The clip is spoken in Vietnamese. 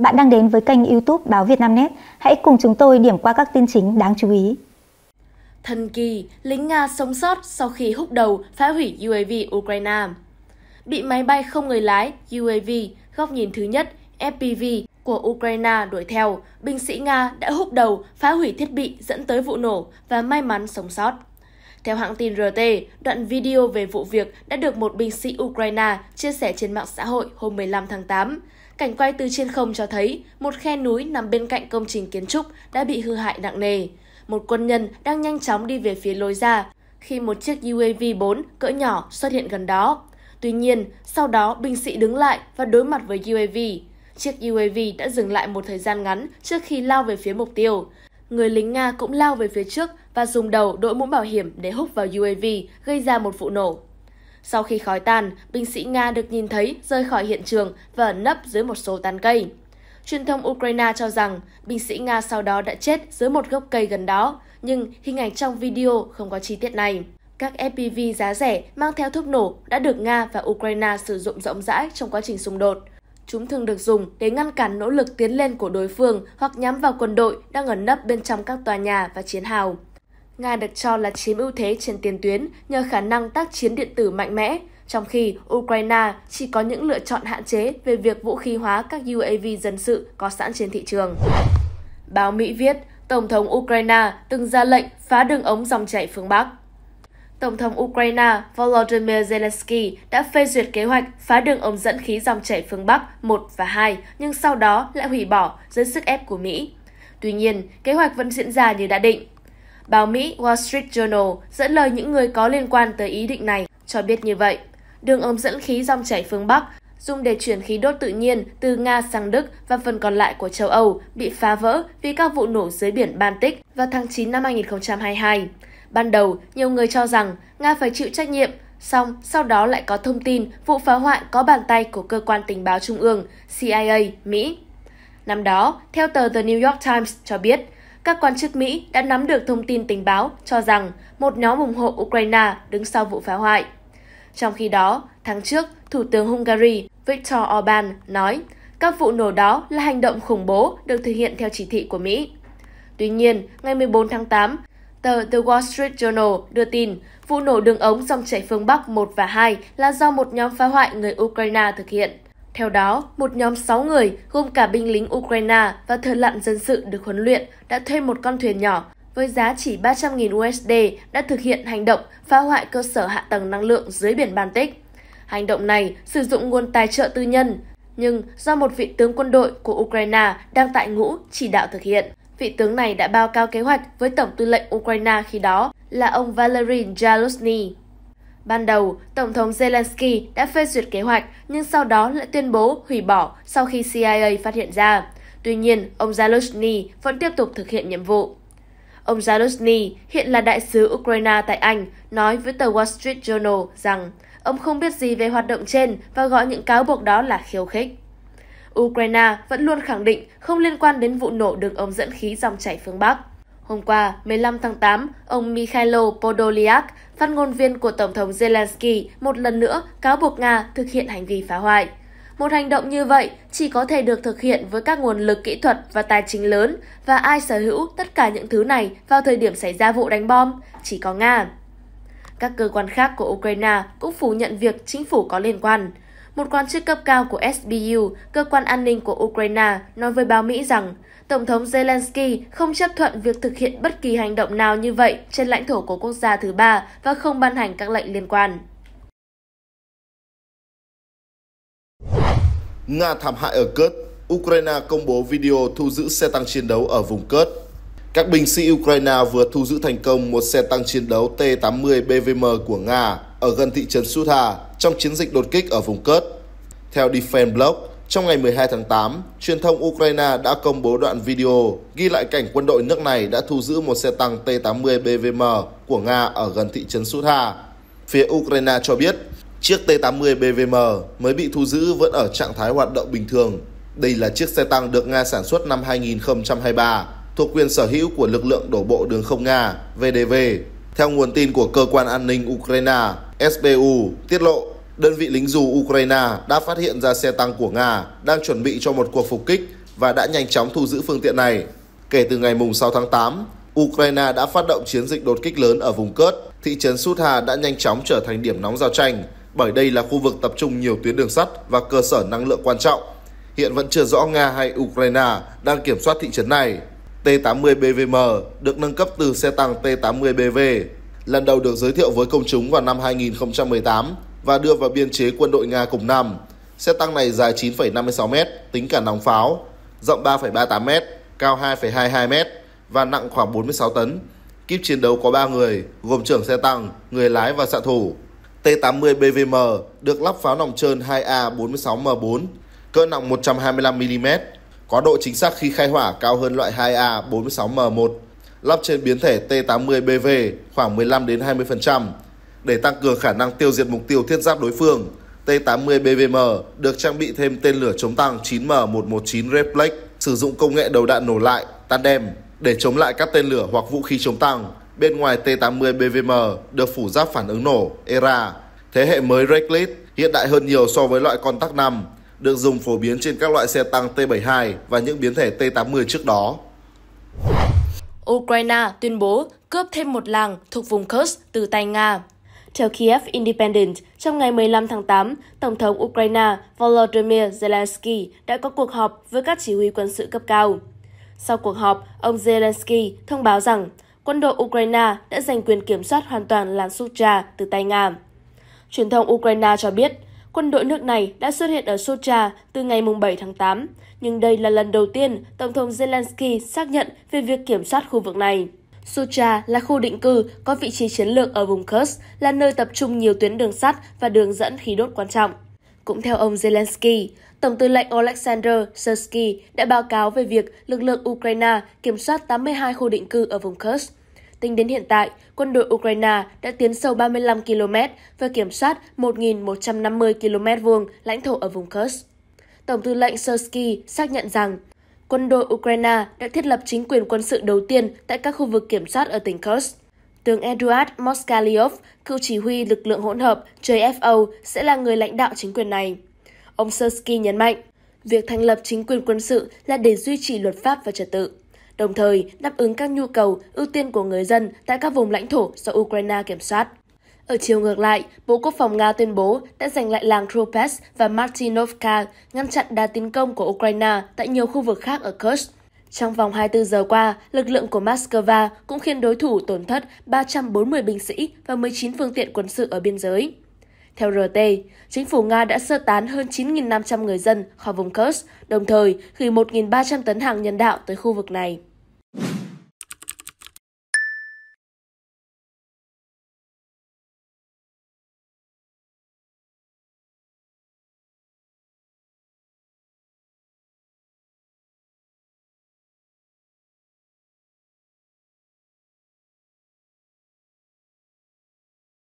Bạn đang đến với kênh YouTube Báo Việt Nam Net. Hãy cùng chúng tôi điểm qua các tin chính đáng chú ý. Thần kỳ, lính Nga sống sót sau khi húc đầu phá hủy UAV Ukraine. Bị máy bay không người lái UAV góc nhìn thứ nhất FPV của Ukraine đuổi theo, binh sĩ Nga đã húc đầu phá hủy thiết bị dẫn tới vụ nổ và may mắn sống sót. Theo hãng tin RT, đoạn video về vụ việc đã được một binh sĩ Ukraine chia sẻ trên mạng xã hội hôm 15 tháng 8. Cảnh quay từ trên không cho thấy một khe núi nằm bên cạnh công trình kiến trúc đã bị hư hại nặng nề. Một quân nhân đang nhanh chóng đi về phía lối ra khi một chiếc UAV-4 cỡ nhỏ xuất hiện gần đó. Tuy nhiên, sau đó binh sĩ đứng lại và đối mặt với UAV. Chiếc UAV đã dừng lại một thời gian ngắn trước khi lao về phía mục tiêu. Người lính Nga cũng lao về phía trước và dùng đầu đội mũ bảo hiểm để hút vào UAV, gây ra một vụ nổ. Sau khi khói tan, binh sĩ Nga được nhìn thấy rơi khỏi hiện trường và ẩn nấp dưới một số tán cây. Truyền thông Ukraine cho rằng binh sĩ Nga sau đó đã chết dưới một gốc cây gần đó, nhưng hình ảnh trong video không có chi tiết này. Các FPV giá rẻ mang theo thuốc nổ đã được Nga và Ukraine sử dụng rộng rãi trong quá trình xung đột. Chúng thường được dùng để ngăn cản nỗ lực tiến lên của đối phương hoặc nhắm vào quân đội đang ẩn nấp bên trong các tòa nhà và chiến hào. Nga được cho là chiếm ưu thế trên tiền tuyến nhờ khả năng tác chiến điện tử mạnh mẽ, trong khi Ukraine chỉ có những lựa chọn hạn chế về việc vũ khí hóa các UAV dân sự có sẵn trên thị trường. Báo Mỹ viết, Tổng thống Ukraine từng ra lệnh phá đường ống dòng chảy phương Bắc. Tổng thống Ukraine Volodymyr Zelensky đã phê duyệt kế hoạch phá đường ống dẫn khí dòng chảy phương Bắc 1 và 2, nhưng sau đó lại hủy bỏ dưới sức ép của Mỹ. Tuy nhiên, kế hoạch vẫn diễn ra như đã định. Báo Mỹ Wall Street Journal dẫn lời những người có liên quan tới ý định này cho biết như vậy. Đường ống dẫn khí dòng chảy phương Bắc dùng để chuyển khí đốt tự nhiên từ Nga sang Đức và phần còn lại của châu Âu bị phá vỡ vì các vụ nổ dưới biển Baltic vào tháng 9 năm 2022. Ban đầu, nhiều người cho rằng Nga phải chịu trách nhiệm, song sau đó lại có thông tin vụ phá hoại có bàn tay của cơ quan tình báo trung ương CIA Mỹ. Năm đó, theo tờ The New York Times cho biết, các quan chức Mỹ đã nắm được thông tin tình báo cho rằng một nhóm ủng hộ Ukraine đứng sau vụ phá hoại. Trong khi đó, tháng trước, Thủ tướng Hungary Viktor Orbán nói các vụ nổ đó là hành động khủng bố được thực hiện theo chỉ thị của Mỹ. Tuy nhiên, ngày 14 tháng 8, tờ The Wall Street Journal đưa tin vụ nổ đường ống dòng chảy phương Bắc 1 và 2 là do một nhóm phá hoại người Ukraine thực hiện. Theo đó, một nhóm 6 người, gồm cả binh lính Ukraine và thợ lặn dân sự được huấn luyện, đã thuê một con thuyền nhỏ với giá chỉ 300.000 USD đã thực hiện hành động phá hoại cơ sở hạ tầng năng lượng dưới biển Baltic. Hành động này sử dụng nguồn tài trợ tư nhân, nhưng do một vị tướng quân đội của Ukraine đang tại ngũ chỉ đạo thực hiện. Vị tướng này đã báo cáo kế hoạch với Tổng tư lệnh Ukraine khi đó là ông Valery Zaluzhny. Ban đầu, Tổng thống Zelensky đã phê duyệt kế hoạch nhưng sau đó lại tuyên bố hủy bỏ sau khi CIA phát hiện ra. Tuy nhiên, ông Zaluzhny vẫn tiếp tục thực hiện nhiệm vụ. Ông Zaluzhny, hiện là đại sứ Ukraine tại Anh, nói với tờ Wall Street Journal rằng ông không biết gì về hoạt động trên và gọi những cáo buộc đó là khiêu khích. Ukraine vẫn luôn khẳng định không liên quan đến vụ nổ đường ống dẫn khí dòng chảy phương Bắc. Hôm qua, 15 tháng 8, ông Mikhailo Podolyak, phát ngôn viên của Tổng thống Zelensky, một lần nữa cáo buộc Nga thực hiện hành vi phá hoại. Một hành động như vậy chỉ có thể được thực hiện với các nguồn lực kỹ thuật và tài chính lớn và ai sở hữu tất cả những thứ này vào thời điểm xảy ra vụ đánh bom? Chỉ có Nga. Các cơ quan khác của Ukraine cũng phủ nhận việc chính phủ có liên quan. Một quan chức cấp cao của SBU, cơ quan an ninh của Ukraine, nói với báo Mỹ rằng Tổng thống Zelensky không chấp thuận việc thực hiện bất kỳ hành động nào như vậy trên lãnh thổ của quốc gia thứ ba và không ban hành các lệnh liên quan. Nga thảm hại ở Kurt, Ukraine công bố video thu giữ xe tăng chiến đấu ở vùng Kurt. Các binh sĩ Ukraine vừa thu giữ thành công một xe tăng chiến đấu T-80 BVM của Nga ở gần thị trấn Sutha trong chiến dịch đột kích ở vùng Kurd. Theo Defense Blog, trong ngày 12 tháng 8, truyền thông Ukraine đã công bố đoạn video ghi lại cảnh quân đội nước này đã thu giữ một xe tăng T-80 BVM của Nga ở gần thị trấn Sutha. Phía Ukraine cho biết, chiếc T-80 BVM mới bị thu giữ vẫn ở trạng thái hoạt động bình thường. Đây là chiếc xe tăng được Nga sản xuất năm 2023, thuộc quyền sở hữu của lực lượng đổ bộ đường không Nga, VDV. Theo nguồn tin của cơ quan an ninh Ukraine, SBU tiết lộ đơn vị lính dù Ukraine đã phát hiện ra xe tăng của Nga đang chuẩn bị cho một cuộc phục kích và đã nhanh chóng thu giữ phương tiện này. Kể từ ngày 6 tháng 8, Ukraine đã phát động chiến dịch đột kích lớn ở vùng Kurt. Thị trấn Sutha đã nhanh chóng trở thành điểm nóng giao tranh, bởi đây là khu vực tập trung nhiều tuyến đường sắt và cơ sở năng lượng quan trọng. Hiện vẫn chưa rõ Nga hay Ukraine đang kiểm soát thị trấn này. T-80 BVM được nâng cấp từ xe tăng T-80 BV, lần đầu được giới thiệu với công chúng vào năm 2018 và đưa vào biên chế quân đội Nga cùng năm. Xe tăng này dài 9,56m, tính cả nòng pháo, rộng 3,38m, cao 2,22m và nặng khoảng 46 tấn. Kíp chiến đấu có 3 người, gồm trưởng xe tăng, người lái và xạ thủ. T-80 BVM được lắp pháo nòng trơn 2A46M4, cỡ nặng 125mm, có độ chính xác khi khai hỏa cao hơn loại 2A46M1, lắp trên biến thể T-80 BV khoảng 15 đến 20% để tăng cường khả năng tiêu diệt mục tiêu thiết giáp đối phương. T-80 BVM được trang bị thêm tên lửa chống tăng 9M119 Reflex, sử dụng công nghệ đầu đạn nổ lại, tandem, để chống lại các tên lửa hoặc vũ khí chống tăng. Bên ngoài T-80 BVM được phủ giáp phản ứng nổ ERA, thế hệ mới Reckless hiện đại hơn nhiều so với loại con tắc 5, được dùng phổ biến trên các loại xe tăng T-72 và những biến thể T-80 trước đó. Ukraine tuyên bố cướp thêm một làng thuộc vùng Kursk từ tay Nga. Theo Kiev Independent, trong ngày 15 tháng 8, Tổng thống Ukraine Volodymyr Zelensky đã có cuộc họp với các chỉ huy quân sự cấp cao. Sau cuộc họp, ông Zelensky thông báo rằng quân đội Ukraine đã giành quyền kiểm soát hoàn toàn làng Sucha từ tay Nga. Truyền thông Ukraine cho biết, quân đội nước này đã xuất hiện ở Socha từ ngày 7 tháng 8, nhưng đây là lần đầu tiên Tổng thống Zelensky xác nhận về việc kiểm soát khu vực này. Socha là khu định cư có vị trí chiến lược ở vùng Kursk, là nơi tập trung nhiều tuyến đường sắt và đường dẫn khí đốt quan trọng. Cũng theo ông Zelensky, Tổng tư lệnh Alexander Sersky đã báo cáo về việc lực lượng Ukraine kiểm soát 82 khu định cư ở vùng Kursk. Tính đến hiện tại, quân đội Ukraine đã tiến sâu 35 km và kiểm soát 1.150 km vuông lãnh thổ ở vùng Kursk. Tổng tư lệnh Sersky xác nhận rằng quân đội Ukraine đã thiết lập chính quyền quân sự đầu tiên tại các khu vực kiểm soát ở tỉnh Kursk. Tướng Eduard Moskaliov, cựu chỉ huy lực lượng hỗn hợp JFO, sẽ là người lãnh đạo chính quyền này. Ông Sersky nhấn mạnh, việc thành lập chính quyền quân sự là để duy trì luật pháp và trật tự, đồng thời đáp ứng các nhu cầu, ưu tiên của người dân tại các vùng lãnh thổ do Ukraine kiểm soát. Ở chiều ngược lại, Bộ Quốc phòng Nga tuyên bố đã giành lại làng Kropets và Martinovka, ngăn chặn đà tiến công của Ukraine tại nhiều khu vực khác ở Kursk. Trong vòng 24 giờ qua, lực lượng của Moscow cũng khiến đối thủ tổn thất 340 binh sĩ và 19 phương tiện quân sự ở biên giới. Theo RT, chính phủ Nga đã sơ tán hơn 9.500 người dân khỏi vùng Kursk, đồng thời gửi 1.300 tấn hàng nhân đạo tới khu vực này.